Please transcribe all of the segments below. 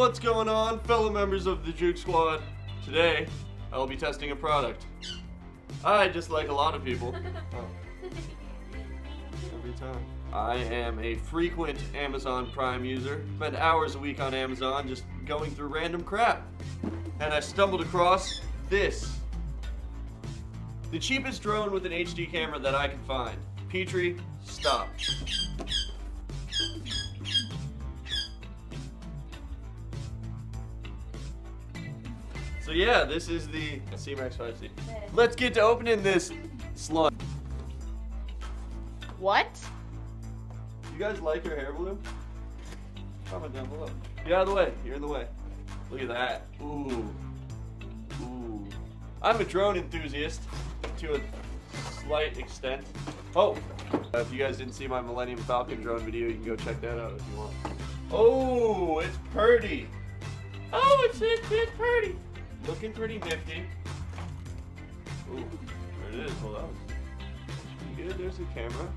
What's going on, fellow members of the Joog Squad? Today, I will be testing a product. I, just like a lot of people, oh, every time. I am a frequent Amazon Prime user. Spend hours a week on Amazon just going through random crap. And I stumbled across this. The cheapest drone with an HD camera that I can find. Petrie, stop. So yeah, this is the Syma X5C. Let's get to opening this slug. What? You guys like your hair blue? Comment down below. Get out of the way. You're in the way. Look at that. Ooh. Ooh. I'm a drone enthusiast to a slight extent. Oh! Uh, if you guys didn't see my Millennium Falcon drone video, you can go check that out if you want. Oh, it's pretty. Oh, it's, it's, it's pretty. Looking pretty nifty. Ooh, there it is. Hold on. Good, there's the camera.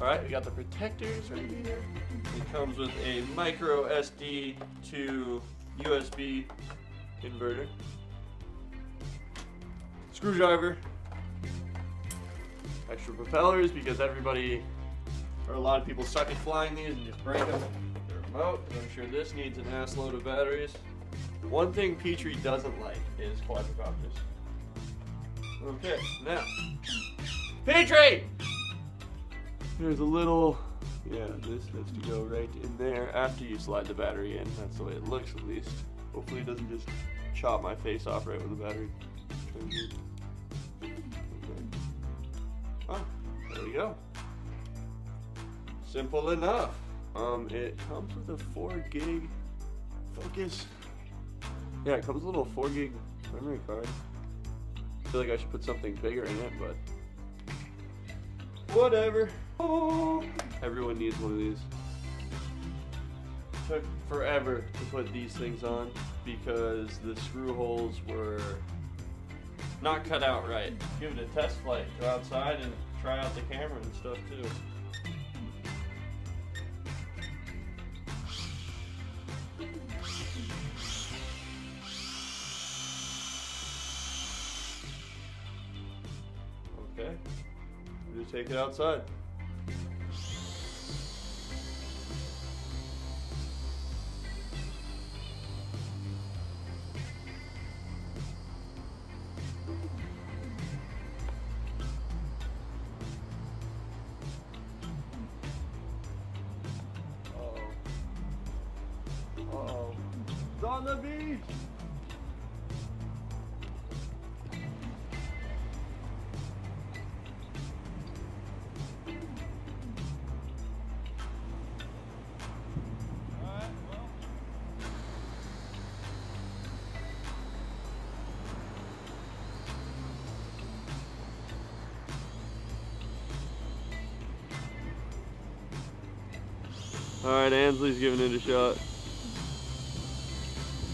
Alright, we got the protectors right here. It comes with a micro SD to USB inverter. Screwdriver. Extra propellers because everybody, or a lot of people suck at flying these and just break them. Remote, and I'm sure this needs an ass load of batteries. One thing Petrie doesn't like is quadricopters. Okay, now. Petrie! There's a little, yeah, this has to go right in there after you slide the battery in. That's the way it looks at least. Hopefully it doesn't just chop my face off right when the battery turns in. Okay. Oh, there we go. Simple enough. Um, it comes with a 4 gig focus. Yeah, it comes with a little 4 gig memory card. I feel like I should put something bigger in it, but whatever. Oh, everyone needs one of these. Took forever to put these things on because the screw holes were not cut out right. Give it a test flight. Go outside and try out the camera and stuff too. Take it outside. Uh-oh. Uh-oh. It's on the beach! Alright, Ansley's giving it a shot.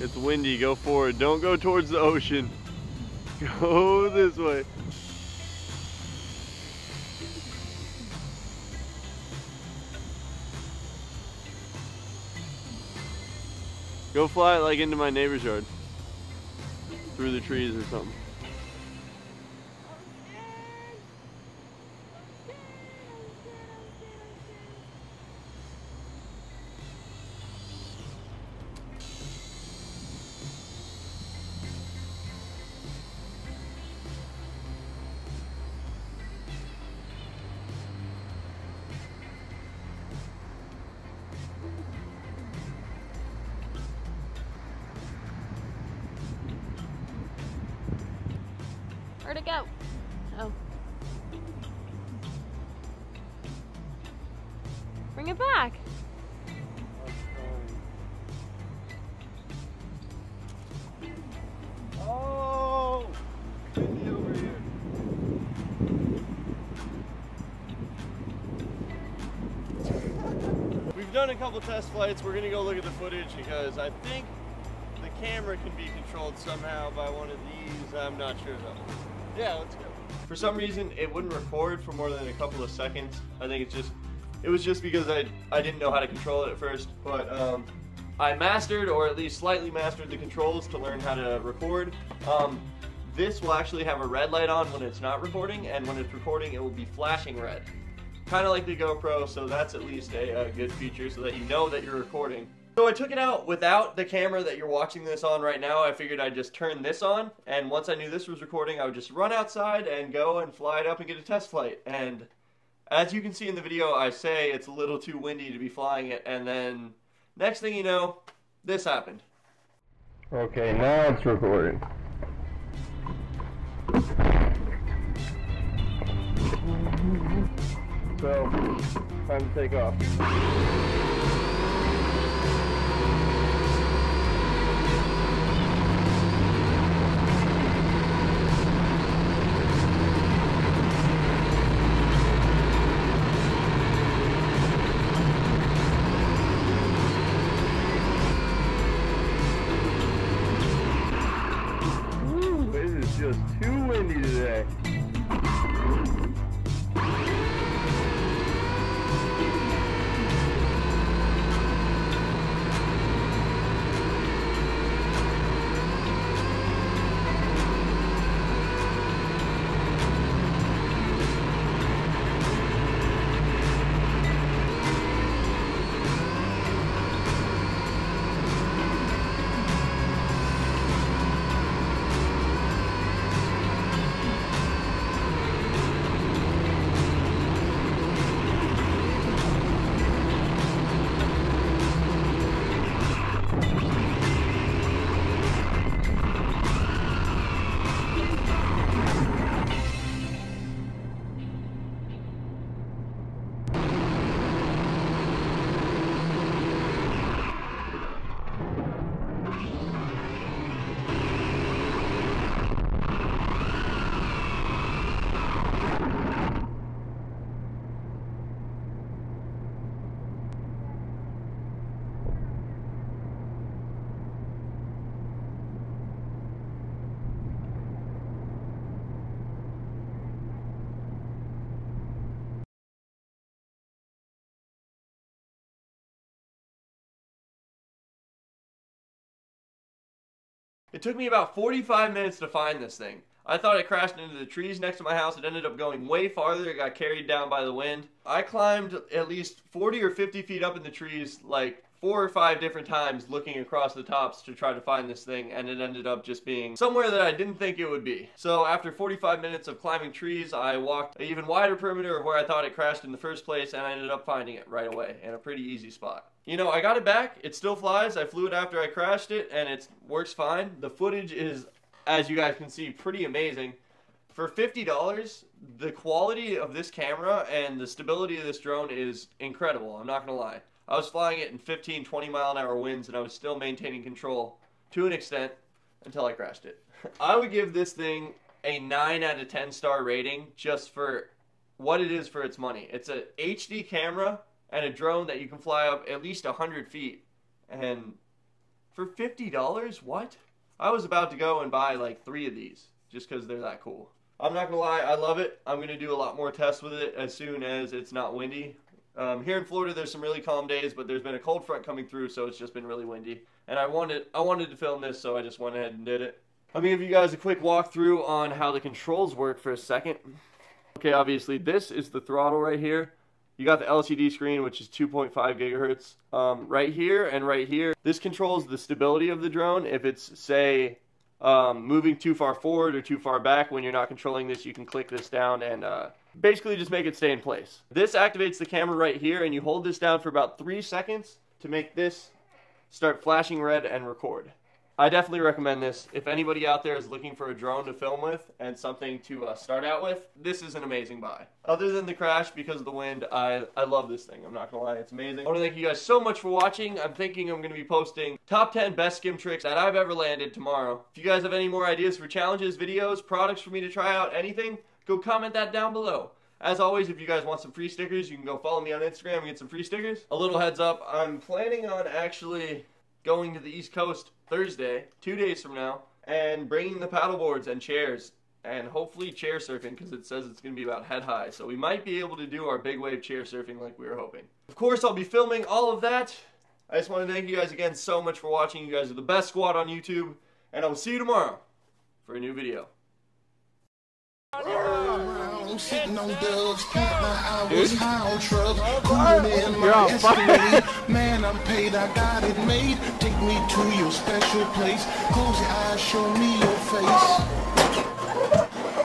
It's windy, go forward. Don't go towards the ocean. Go this way. Go fly it like into my neighbor's yard. Through the trees or something. Go? Oh. Bring it back. Oh! Over here. We've done a couple test flights. We're gonna go look at the footage because I think the camera can be controlled somehow by one of these. I'm not sure though. Yeah, let's go. For some reason, it wouldn't record for more than a couple of seconds. I think it's just It was just because I, I didn't know how to control it at first, but um, I mastered, or at least slightly mastered the controls to learn how to record. Um, this will actually have a red light on when it's not recording, and when it's recording, it will be flashing red. Kind of like the GoPro, so that's at least a, a good feature so that you know that you're recording. So I took it out without the camera that you're watching this on right now. I figured I'd just turn this on, and once I knew this was recording, I would just run outside and go and fly it up and get a test flight. And as you can see in the video, I say it's a little too windy to be flying it, and then next thing you know, this happened. Okay, now it's recording. So, time to take off. Windy today. It took me about 45 minutes to find this thing. I thought it crashed into the trees next to my house. It ended up going way farther. It got carried down by the wind. I climbed at least 40 or 50 feet up in the trees, like four or five different times, looking across the tops to try to find this thing, and it ended up just being somewhere that I didn't think it would be. So after 45 minutes of climbing trees, I walked an even wider perimeter of where I thought it crashed in the first place, and I ended up finding it right away in a pretty easy spot. You know, I got it back. It still flies. I flew it after I crashed it, and it works fine. The footage is, as you guys can see, pretty amazing. For $50, the quality of this camera and the stability of this drone is incredible. I'm not going to lie. I was flying it in 15, 20 mile an hour winds, and I was still maintaining control to an extent until I crashed it. I would give this thing a 9 out of 10 star rating just for what it is for its money. It's a HD camera and a drone that you can fly up at least 100 feet. And for $50, what? I was about to go and buy like three of these just because they're that cool. I'm not gonna lie, I love it. I'm gonna do a lot more tests with it as soon as it's not windy. Um, here in Florida, there's some really calm days, but there's been a cold front coming through, so it's just been really windy. And I wanted, I wanted to film this, so I just went ahead and did it. Let me give you guys a quick walkthrough on how the controls work for a second. Okay, obviously this is the throttle right here. You got the LCD screen, which is 2.5 gigahertz. Um, right here and right here, this controls the stability of the drone. If it's, say, um, moving too far forward or too far back, when you're not controlling this, you can click this down and uh, basically just make it stay in place. This activates the camera right here, and you hold this down for about three seconds to make this start flashing red and record. I definitely recommend this. If anybody out there is looking for a drone to film with and something to uh, start out with, this is an amazing buy. Other than the crash because of the wind, I, I love this thing. I'm not gonna lie, it's amazing. I want to thank you guys so much for watching. I'm thinking I'm gonna be posting top 10 best skim tricks that I've ever landed tomorrow. If you guys have any more ideas for challenges, videos, products for me to try out, anything, go comment that down below. As always, if you guys want some free stickers, you can go follow me on Instagram and get some free stickers. A little heads up, I'm planning on actually going to the East Coast Thursday, two days from now, and bringing the paddle boards and chairs and hopefully chair surfing because it says it's going to be about head high. So we might be able to do our big wave chair surfing like we were hoping. Of course, I'll be filming all of that. I just want to thank you guys again so much for watching. You guys are the best squad on YouTube, and I will see you tomorrow for a new video. Sitting on dubs, count my hours, high on trucks, cooling in my Escalade. Man, I'm paid, I got it made. Take me to your special place. Close your eyes, show me your face.